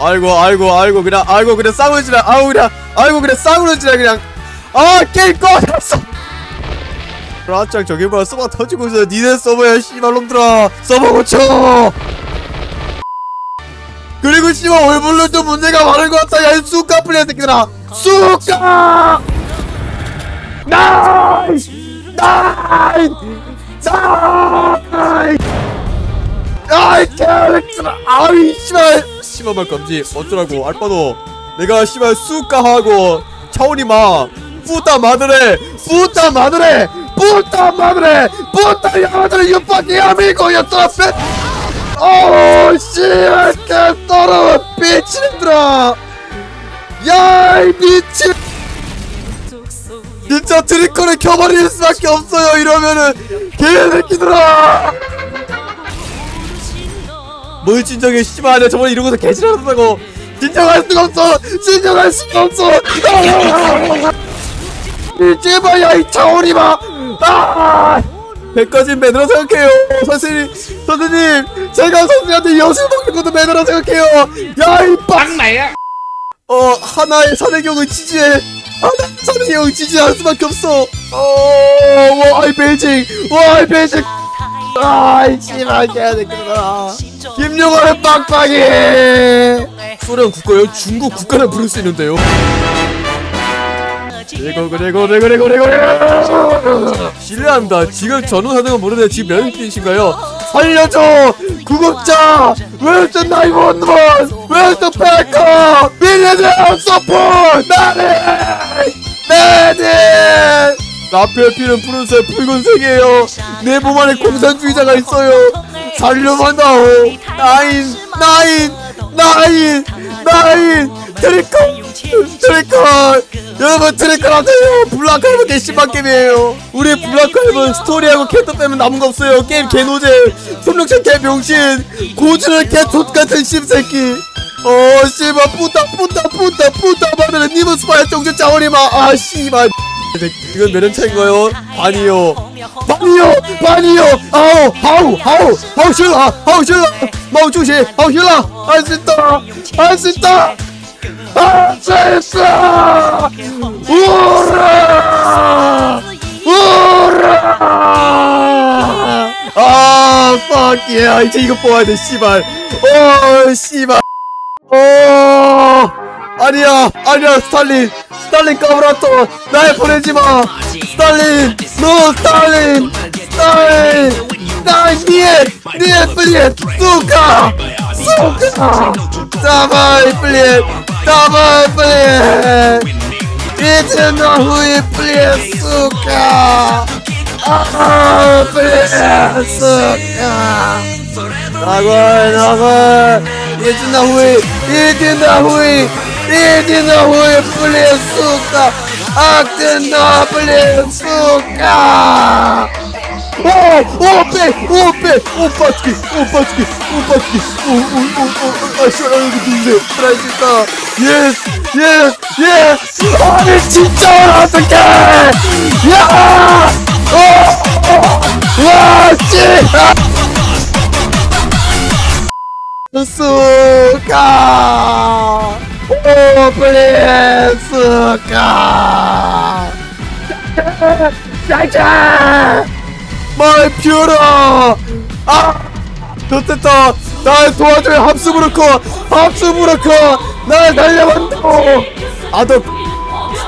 아이고 아이고 아이고 그냥 아이고 그냥 싸우지라 아우 그냥 아이고 그냥 싸우지라 그냥 아 게임 꺼졌어 라짱 저기 뭐야 서버 터지고 있어 니네 서버야 씨발놈들아 서버 고쳐 그리고 씨발 얼굴로도 문제가 많은 것 같다 야이 쑥가 플레이 새끼들아 쑥가 나이스 나이스 나이스 아이 캐릭터라 아이 씨발 씨발말 검지 어쩌라고 알바도 내가 씨발 쑥가하고 차오리마. 뿌따 마드레 뿌따 마드레 뿌따 마드레 뿌따 야마드레 유빠기 아미고였다 뺏오 씨발 개떨어 미친들아. 야이 미친 진짜 트리커를 켜버릴 수밖에 없어요 이러면은. 개새끼들아 뭘 진정해 씨발 내가 저번에 이러고서 개지랄한다고. 진정할 수가 없어! 진정할 수가 없어! 이 제발 야이 차오리마! 아! 백까지 매너라 생각해요. 선생님 선생님 제가 선생님한테 여수 먹는 것도 매너라 생각해요. 야이 á 어 하나의 사내경을 지지해. 하나의 사내경을 지지할 수밖에 없어. 어와 아이 베이징 와 아이 베이징 아이 씨발 개새끼들아. 김용호의 빡빡이. 소련 국가요? 중국 국가를 부를 수 있는데요? 그리고 그리고 그리고 그리고 그리고. 실례합니다. 지금 전후사등은 모르는데 지금 몇 인신가요? 살려줘! 구급자 웰스 나이원원 웰스 패커 미니드 서포트! 나리 앞에 피는 푸른색 붉은색이에요. 내 몸 안에 공산주의자가 있어요. 살려만다오 나인 나인 나인 나인. 트리커 트리커 여러분 트리커라세요. 블락하이브 개씨발 게임이에요. 우리 블락하이브 스토리하고 캐릭터 빼면 남은 거 없어요. 게임 개노제 som력션 개병신 고즈는 개족같은 씹새끼. 어 씨발 뿌다 뿌다 뿌다 뿌다. 마늘은 니브 스파이 정신 짜오리마. 아 씨발 이건 몇년 차인가요? 반이요. 반이요? 반이요? 아우 아우 아우 아우 싫어 아우 싫어 마우 주시 아우 싫어 할수 있다. 할수 있다. 할수 있어. 우라 우라 아 fuck yeah. 이제 이거 뽑아야 돼 씨발. 어 씨발. 어 아니야 아니야 스탈린 스탈린 까브라토 날 보내지마 스탈린 노 스탈린 스탈린 스탈린 니에 니에 플리엣 수카 수카 다바이 플리엣 다바이 플리엣 이제 너후이 플리엣 수카 아 플리엣 수카 나 플리엣 수카 악든 너 플리엣 수카 오! 오! 빼! 오! 빼! 오! 빠지기! 오! 빠지기! 오! 빠지기! 오! 오! 오! 오! 아! 시원하게 누구세요? 살아있다! 예스! 예스! 예스! 아니 진짜 어떡해! 야! 오! 오! 와! 씨! 아! 수가! 오! 플리즈! 가! 짜자! 마이 퓨라! 아! 좋됐다! 날 도와줄 합수브로커! 합수브로커! 날 달려간다고! 아도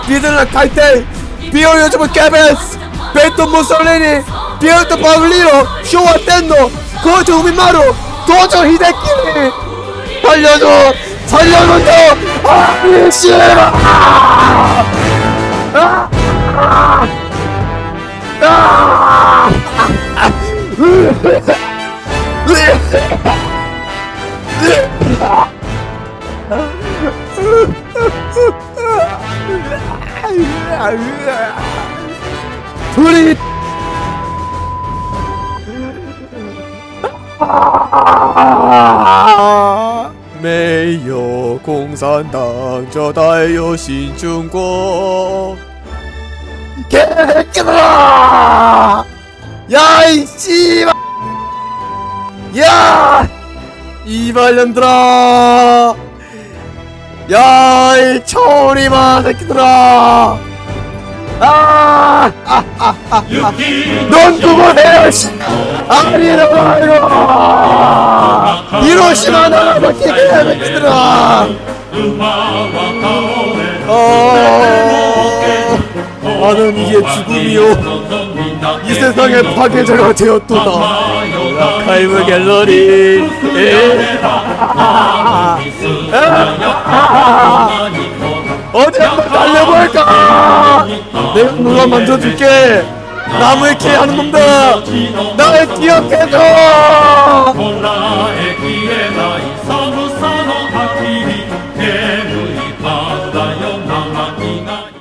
비들라 칼텔! 비오 요즘은 깨베스! 베토 무솔리니! 비오토 파울리노! 쇼와 텐노! 고조 우미마루! 도저 히데키! 살려줘! 살려줘! 아! 미치라! 아! 아! 아! 둘이 메 이여 공산당 저다요 신중국 개새끼들아! 야이 씨발! 야 이발년들아! 야, 이 초리마 새끼들아! 아! 아, 아, 아, 넌 그거해요, 씨! 아니라, 이거! 히로시마 나가사키 새끼들아! 어, 나는 이게 죽음이요. 이 세상의 파괴자가 되었도다. 아카이브 갤러리. 에. 어디 한번 달려볼까? 내가 누가 만져줄게. 나무에 키 하는 놈들. 날 기억해줘.